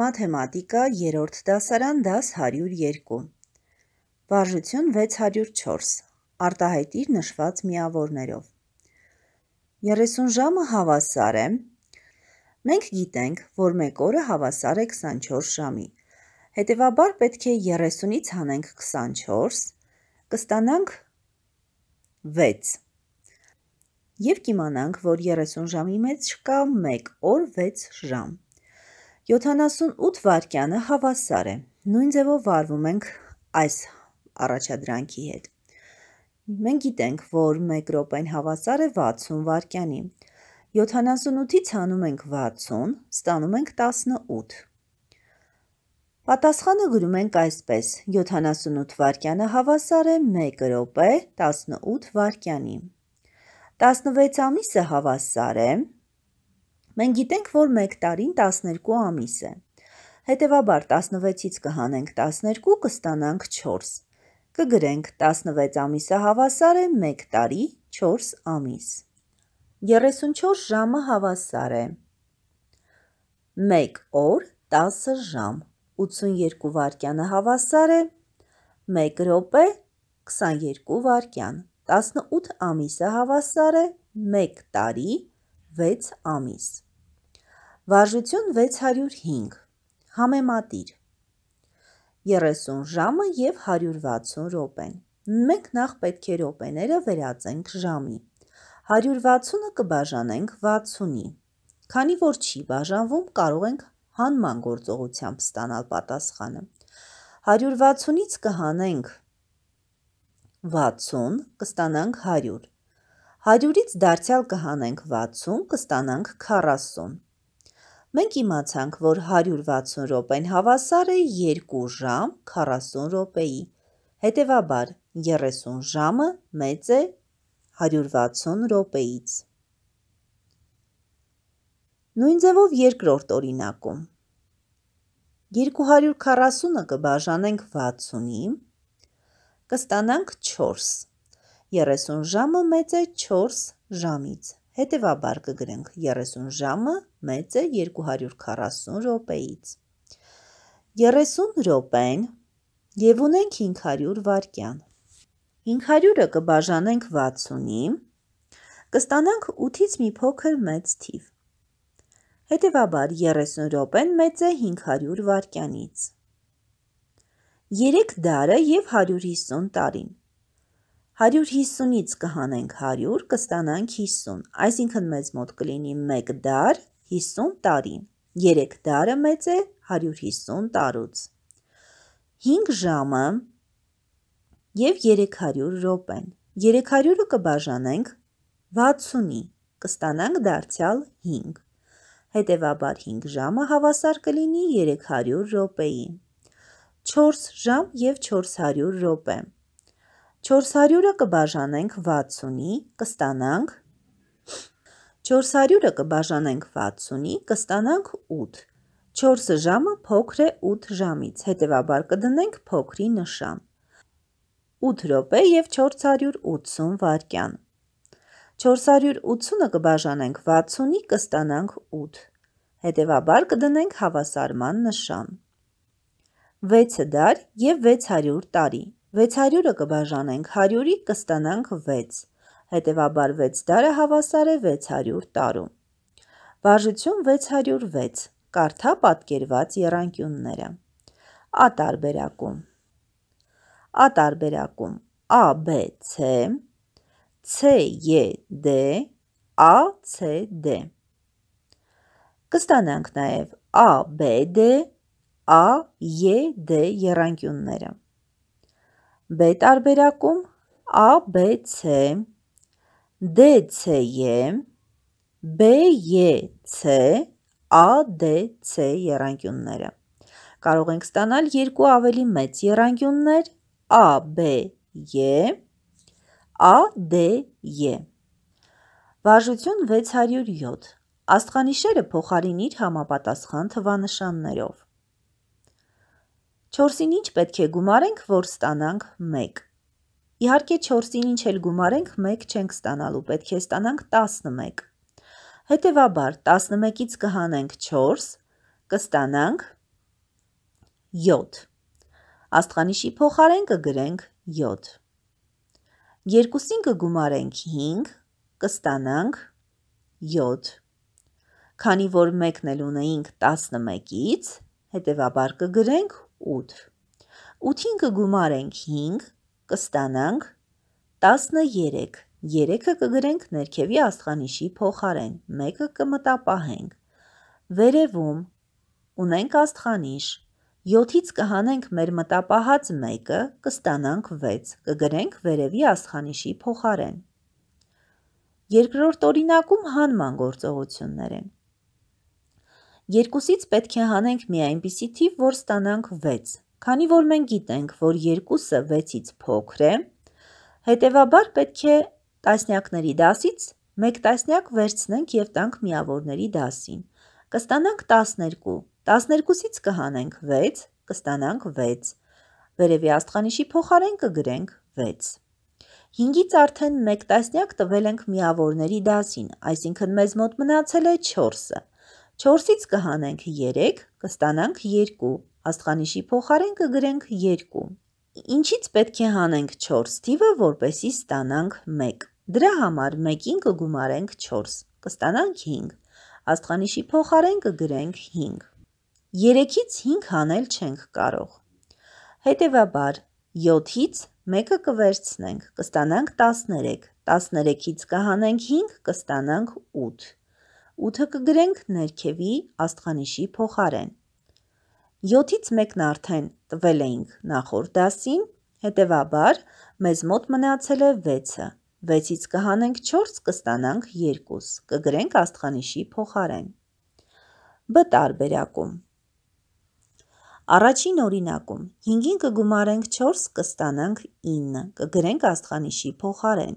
Մաթեմատիկա, երրորդ դասարան, դաս 102 Վարժություն 604 Արտահայտիր նշված միավորներով 30 ժամը հավասար է Մենք գիտենք, որ մեկ օրը հավասար է 24 ժամի։ Հետևաբար պետք է 30-ից հանենք 24, կստանանք 6 և կիմանանք, որ 30 ժամի մեջ կա 1 օր 6 ժամ։ 78 վայրկյանը հավասար է։ Նույն ձևով վարվում ենք այս առաջադրանքի հետ։ Մենք գիտենք, որ 1 րոպեն հավասար է 60 վայրկյանի։ 78-ից հանում ենք 60, ստանում ենք 18։ Պատասխանը գրում ենք այսպես. 78 վայրկյանը հավասար է 1 րոպե 18 վայրկյանի։ 16 ամիսը հավասար է Մենք գիտենք, որ 1 տարին 12 ամիս է։ Հետևաբար 16-ից կհանենք 12, կստանանք 4։ Կգրենք 16 ամիսը հավասար է 1 տարի 4 ամիս։ 34 ժամը հավասար է 1 օր 10 ժամ։ 82 վայրկյանը հավասար է 1 րոպե 22 վայրկյան։ 18 ամիսը հավասար է 1 տարի 6 ամիս։ Վարժություն 605 Համեմատիր 30 ժամը և 160 րոպեն։ Մենք նախ պետք է րոպեները վերածենք ժամի։ 160-ը կբաժանենք 60-ի։ Քանի որ չի բաժանվում, կարող ենք հանման գործողությամբ ստանալ պատասխանը։ 160-ից կհանենք 60, կստանանք 100։ 100-ից դարձյալ կհանենք 60, կստանանք 40։ Մենք իմացանք, որ 160 րոպեն հավասար է 2 ժամ 40 րոպեի։ Հետևաբար 30 ժամը մեծ է 160 րոպեից։ Նույն ձևով երկրորդ օրինակում 240-ը կբաժանենք 60-ի, կստանանք 4։ 30 ժամը մեծ է 4 ժամից։ Հետևաբար կգրենք 30 ժամը մեծ է 240 րոպեից։ 30 րոպեն և ունենք 500 վայրկյան։ 500-ը կբաժանենք 60-ի, կստանանք 8-ից մի փոքր մեծ թիվ։ Հետևաբար 30 րոպեն մեծ է 500 վայրկյանից։ 3 դարը և 150 տարին 150-ից կհանենք 100, կստանանք 50, այսինքն մեզ մոտ կլինի 1 դար 50 տարի, 3 դարը մեծ է 150 տարուց։ 5 ժամը և 300 րոպեն, 300-ը կբաժանենք 60-ի, կստանանք դարձյալ 5, հետևաբար 5 ժամը հավասար կլինի 300 րոպեի։ 4 ժամ և 400 րոպե 400-ը կբաժանենք 60-ի, կստանանք. 400-ը կբաժանենք 60-ի, կստանանք 8։ 4 ժամը փոքր է 8 ժամից, հետևաբար կդնենք փոքրի նշան։ 8 րոպե և 480 վայրկյան։ 480-ը կբաժանենք 60-ի, կստանանք 8։ Հետևաբար կդնենք հավասարման նշան։ 6 դար և 600 տարի։ 600-ը կբաժանենք 100-ի, կստանանք 6։ Հետևաբար 6 դարը հավասար է 600 տարու։ Վարժություն 606 Կարդա պատկերված եռանկյունները։ Ա տարբերակում Ա տարբերակում. Ա, B, C, C, E, D, A, C, D։ Կստանանք նաև A, B, D, A, E, D եռանկյունները։ B տարբերակում A, B, C, DCE, BEC, ADC եռանկյունները։ Կարող ենք ստանալ երկու ավելի մեծ եռանկյուններ ABE, ADE։ Վարժություն 607։ Աստղանիշերը փոխարինիր համապատասխան թվանշաններով։ 4-ին ինչ պետք է գումարենք, որ ստանանք 1։ Իհարկե 4-ին ինչ էլ գումարենք, 1 չենք ստանալու, պետք է ստանանք 11։ Հետևաբար 11-ից կհանենք 4, կստանանք 7 աստղանիշի փոխարեն կգրենք 7 երկուսին կգումարենք 5 կստանանք 7 քանի որ մեկն էլ ունեինք 11-ից հետևաբար կգրենք 8 8-ին կգումարենք 5 կստանանք 13 3-ը կգրենք ներքևի աստղանիշի փոխարեն, 1-ը կմտապահենք։ Վերևում ունենք աստղանիշ, 7-ից կհանենք մեր մտապահած 1-ը, կստանանք 6, կգրենք վերևի աստղանիշի փոխարեն։ Երկրորդ օրինակում հանման գործողություններ են։ Երկուսից պետք է հանենք մի այնպիսի թիվ, որ ստանանք 6։ Քանի որ մենք գիտենք, որ երկուսը 6-ից փոքր է, հետևաբար պետք է տասնյակների դասից մեկ տասնյակ վերցնենք և տանք միավորների դասին։ Կստանանք 12, 12-ից կհանենք 6, կստանանք 6, վերևի աստղանիշի փոխարեն կգրենք 6։ 5-ից արդեն մեկ տասնյակ տվել ենք միավորների դասին, այսինքն մեզ մոտ մնացել է 4-ը։ 4-ից կհանենք 3, կստանանք 2, աստղանիշի փոխարեն կգրենք 2։ Ինչից պետք է հանենք 4 թիվը, որպեսի ստանանք 1։ Դրա համար 1-ին կգումարենք 4, կստանանք 5, աստղանիշի փոխարեն կգրենք 5։ 3-ից 5 հանել չենք կարող։ Հետևաբար 7-ից 1-ը կվերցնենք, կստանանք 13, 13-ից կհանենք 5, կստանանք 8։ 8-ը կգրենք ներքևի աստղանիշի փոխարեն։ 7-ից 1-ն արդեն տվել էինք նախորդ դասին, հետևաբար մեզ մոտ մնացել է 6-ը։ 6-ից կհանենք 4, կստանանք 2, կգրենք աստղանիշի փոխարեն։ B տարբերակում Առաջին օրինակում 5-ին կգումարենք 4, կստանանք 9, կգրենք աստղանիշի փոխարեն։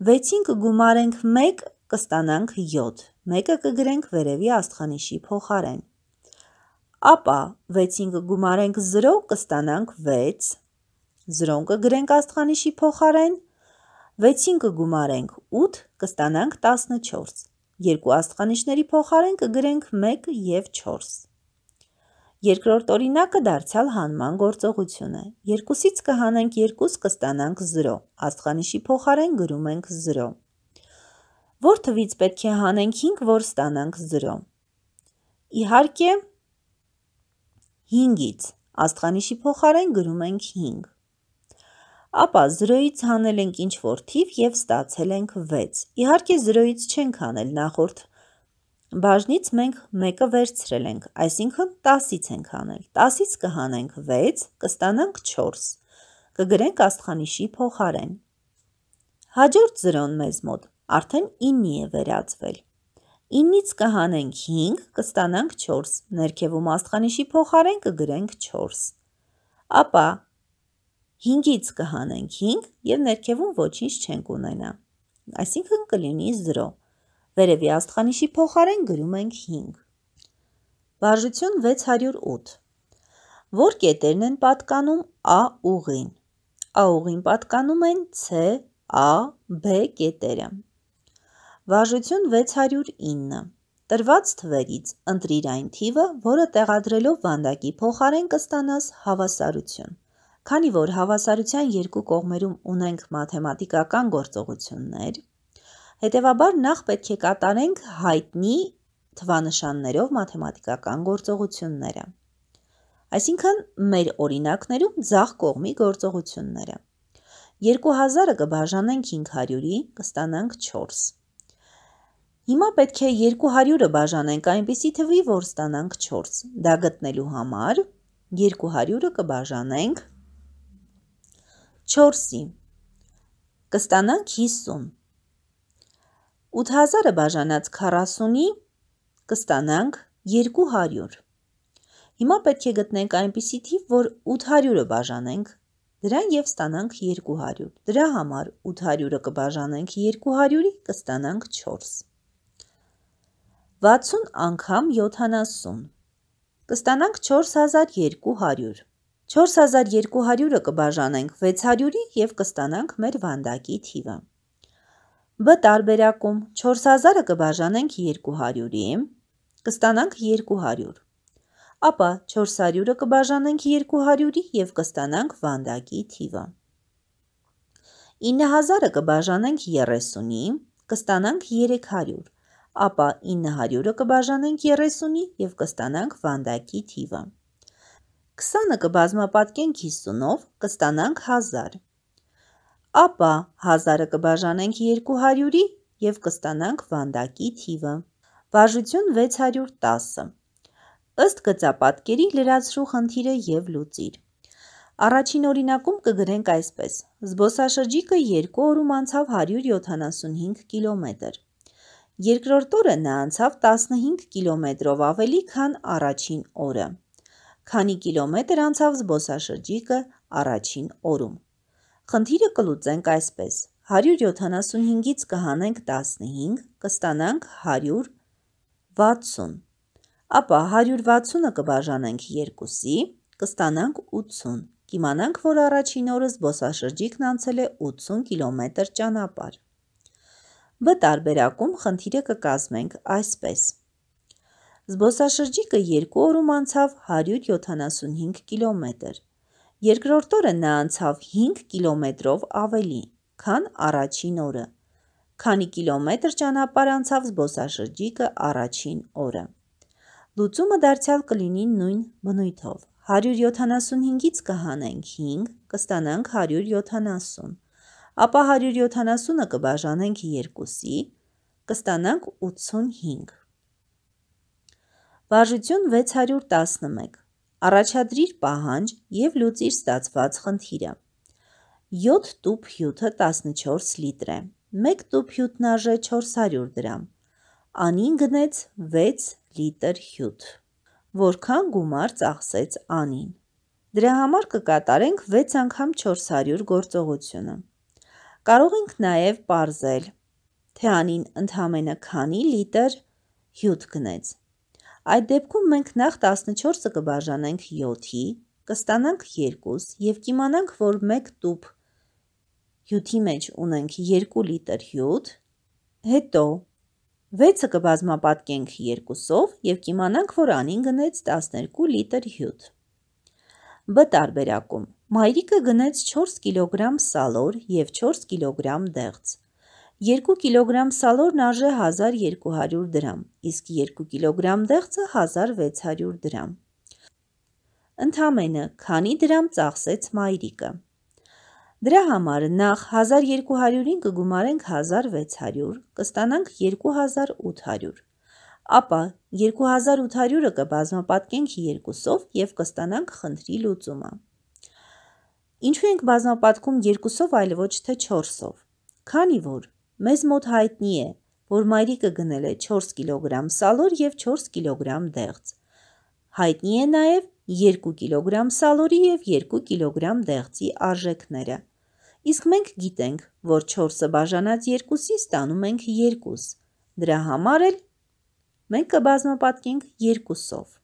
6-ին կգումարենք 1, կստանանք 7, 1-ը կգրենք վերևի աստղանիշի փոխարեն։ Ապա 6-ին կգումարենք 0, կստանանք 6, Զրոն կգրենք աստղանիշի փոխարեն, 6-ին կգումարենք 8, կստանանք 14։ Երկու աստղանիշների փոխարեն կգրենք 1 և 4։ Երկրորդ օրինակը դարձյալ հանման գործողություն է։ Երկուսից կհանենք 2, կստանանք 0։ Աստղանիշի փոխարեն գրում ենք 0։ Որ թվից պետք է հանենք 5, որ ստանանք 0։ Իհարկե 5-ից աստղանիշի փոխարեն գրում ենք 5 ապա 0-ից հանել ենք ինչ-որ թիվ և ստացել ենք 6։ Իհարկե 0-ից չենք հանել նախորդ բաժնից մենք 1-ը վերցրել ենք, այսինքն 10-ից ենք հանել։ 10-ից կհանենք 6, կստանանք 4։ Կգրենք աստղանիշի փոխարեն։ Հաջորդ 0-ն մեզ մոտ արդեն 9-ի է վերածվել։ 9-ից կհանենք 5, կստանանք 4, ներքևում աստղանիշի փոխարեն կգրենք 4։ Ապա 5-ից կհանենք 5 և ներքևում ոչինչ չենք ունենա, այսինքն կլինի 0։ Վերևի աստղանիշի փոխարեն գրում ենք 5։ Վարժություն 608 Որ կետերն են պատկանում A ուղին։ A ուղին պատկանում են C, A, B կետերը։ Վարժություն 609 Տրված թվերից ընտրիր այն թիվը, որը տեղադրելով վանդակի փոխարեն կստանաս հավասարություն։ Քանի որ հավասարության երկու կողմերում ունենք մաթեմատիկական գործողություններ, հետևաբար նախ պետք է կատարենք հայտնի թվանշաններով մաթեմատիկական գործողությունները։ Այսինքն մեր օրինակներում ձախ կողմի գործողությունները։ 2000-ը կբաժանենք 500-ի, կստանանք 4։ Հիմա պետք է 200-ը բաժանենք այնպիսի թվի, որ ստանանք 4։ Դա գտնելու համար 200-ը կբաժանենք 4-ի կստանանք 50։ 8000-ը բաժանած 40-ի կստանանք 200։ Հիմա պետք է գտնենք այնպիսի թիվ, որ 800-ը բաժանենք դրան և ստանանք 200։ Դրա համար 800-ը կբաժանենք 200-ի, կստանանք 4։ 60 անգամ 70 կստանանք 4200։ 4200-ը կբաժանենք 600-ի և կստանանք մեր վանդակի թիվը։ B տարբերակում 4000-ը կբաժանենք 200-ի, կստանանք 200։ ապա 400-ը կբաժանենք 200-ի և կստանանք վանդակի թիվը։ 9000-ը կբաժանենք 30-ի, կստանանք 300, ապա 900-ը կբաժանենք 30-ի և կստանանք վանդակի թիվը։ 20-ը կբազմապատկենք 50-ով, կստանանք 1000, ապա 1000-ը կբաժանենք 200-ի և կստանանք վանդակի թիվը։ Վարժություն 610 Ըստ գծապատկերի լրացրու խնդիրը և լուծիր։ Առաջին օրինակում կգրենք այսպես. Զբոսաշրջիկը երկու օրում անցավ 175 կիլոմետր։ Երկրորդ օրը նա անցավ 15 կիլոմետրով ավելի, քան առաջին օրը։ Քանի կիլոմետր անցավ զբոսաշրջիկը առաջին օրում։ Խնդիրը կլուծենք այսպես. 175-ից կհանենք 15, կստանանք 160 ապա 160-ը կբաժանենք 2-ի, կստանանք 80, կիմանանք, որ առաջին օրը զբոսաշրջիկն անցել է 80 կիլոմետր ճանապարհ։ B տարբերակում խնդիրը կկազմենք այսպես. Զբոսաշրջիկը երկու օրում անցավ 175 կիլոմետր։ Երկրորդ օրը նա անցավ 5 կիլոմետրով ավելի, քան առաջին օրը։ Քանի կիլոմետր ճանապարհ անցավ զբոսաշրջիկը առաջին օրը։ Լուծումը դարձյալ կլինի նույն բնույթով։ 175-ից կհանենք 5, կստանանք 170, ապա 170-ը կբաժանենք 2-ի, կստանանք 85։ Վարժություն 611 Առաջադրիր պահանջ և լուծիր ստացված խնդիրը։ 7 տուփ հյութը 14 լիտր է։ 1 տուփ հյութն արժե 400 դրամ։ Անին գնեց 6 լիտր հյութ։ Որքան գումար ծախսեց Անին։ Դրա համար կկատարենք 6 անգամ 400 գործողությունը։ Կարող ենք նաև պարզել, թե Անին ընդամենը քանի լիտր հյութ գնեց։ Այդ դեպքում մենք նախ 14-ը կբաժանենք 7-ի, կստանանք 2 և կիմանանք, որ 1 տուփ հյութի մեջ ունենք 2 լիտր հյութ, հետո 6-ը կբազմապատկենք 2-ով և կիմանանք, որ Անին գնեց 12 լիտր հյութ։ B տարբերակում. Մայրիկը գնեց 4 կիլոգրամ սալոր և 4 կիլոգրամ դեղց։ 2 կիլոգրամ սալորն արժե 1200 դրամ, իսկ 2 կիլոգրամ դեղցը 1600 դրամ։ Ընդամենը քանի դրամ ծախսեց մայրիկը։ Դրա համար նախ 1200-ին կգումարենք 1600, կստանանք 2800, ապա 2800-ը կբազմապատկենք 2-ով և կստանանք խնդրի լուծումը։ Ինչու ենք բազմապատկում 2-ով, այլ ոչ թե 4-ով։ Քանի որ մեզ մոտ հայտնի է, որ մայրիկը գնել է 4 կիլոգրամ սալոր և 4 կիլոգրամ դեղց։ Հայտնի է նաև 2 կիլոգրամ սալորի և 2 կիլոգրամ դեղցի արժեքները։ Իսկ մենք գիտենք, որ 4-ը բաժանած 2-ի ստանում ենք 2, դրա համար էլ մենք կբազմապատկենք 2-ով։